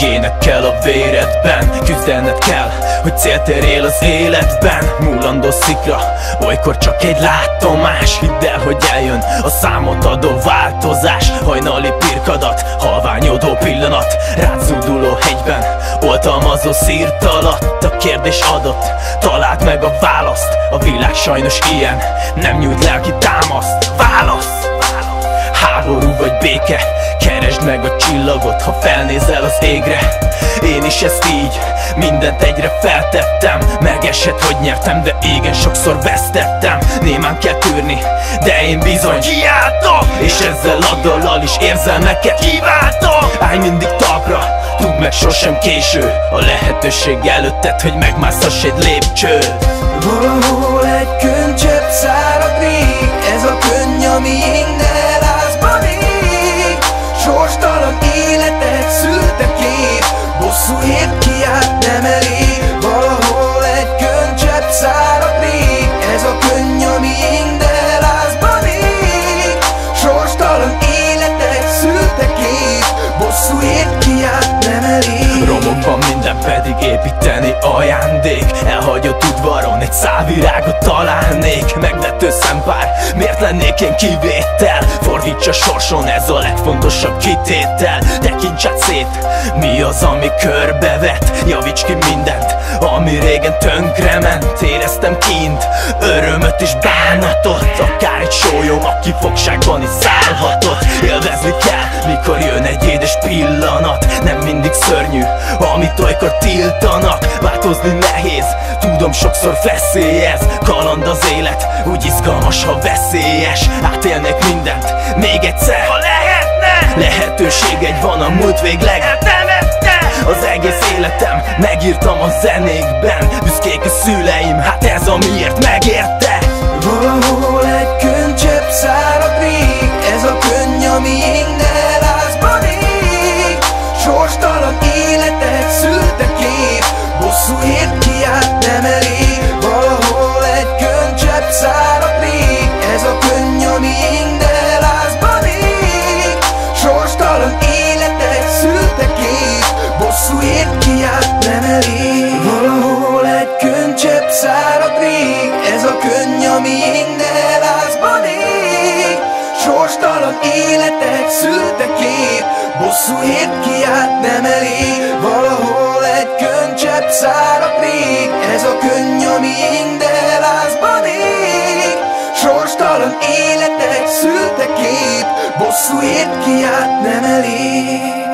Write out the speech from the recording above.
Vérnek kell a véredben Küzdelned kell, hogy célt az életben. Múlandó szikra, olykor csak egy látomás. Hidd el, hogy eljön a számot adó változás. Hajnali pirkadat, halványodó pillanat. Rád zúduló hegyben, oltalmazó szírt alatt. A kérdés adott, találd meg a választ. A világ sajnos ilyen, nem nyújt lelki támaszt. Válasz! Háború vagy béke, meg a csillagot, ha felnézel az égre. Én is ezt így, mindent egyre feltettem. Megesett, hogy nyertem, de igen sokszor vesztettem. Némán kell tűrni, de én bizony kiálltam És ezzel a dallal is érzelmeket kiváltam Állj mindig talpra, tudd meg sosem késő. A lehetőség előtted, hogy megmászhass egy lépcsőt Valahol egy könycsepp szárad rég minden pedig építeni ajándék. Elhagyott udvaron egy szávirágot találnék. Megvető szempár, miért lennék én kivétel? Fordítsa sorson, ez a legfontosabb kitétel. Tekints szét, mi az, ami körbevet? Javíts ki mindent, ami régen tönkrement Éreztem kint, örömöt és bánatot. Akár egy sólyom, aki fogságban is szállhatott. Élvezni kell, mikor jön egy édes pillanat. Nem mindig szörnyű, amit olykor tiltanak. Változni nehéz, tudom sokszor veszélyez Kaland az élet, úgy izgalmas, ha veszélyes. Átélnék mindent, még egyszer, ha lehetne Lehetőség egy van a múlt végleg eltemette Az egész életem megírtam a zenékben Büszkék a szüleim, Sorstalan életek szültek kép. Bosszúért kiált nem elég Valahol egy könycsepp szárad rég Ez a könny, ami én lázban ég Sorstalan életek szültek kép. Bosszúért kiált nem elég